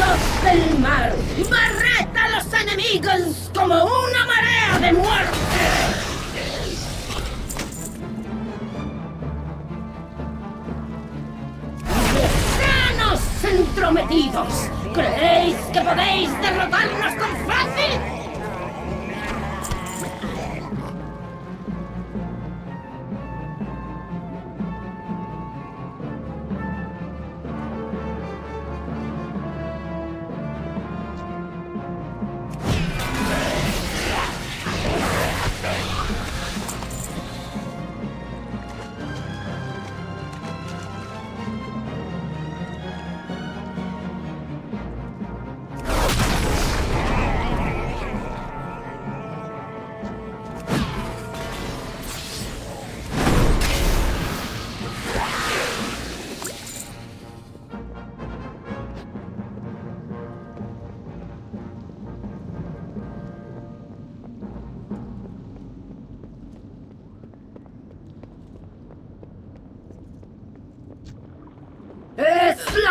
Hijos del mal, barred a los enemigos como una marea de muerte. ¡Gusanos entrometidos! ¿Creéis que podéis derrotarnos con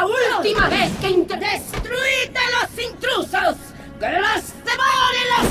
última vez que. ¡Destruid a los intrusos! ¡Que los oscuridad!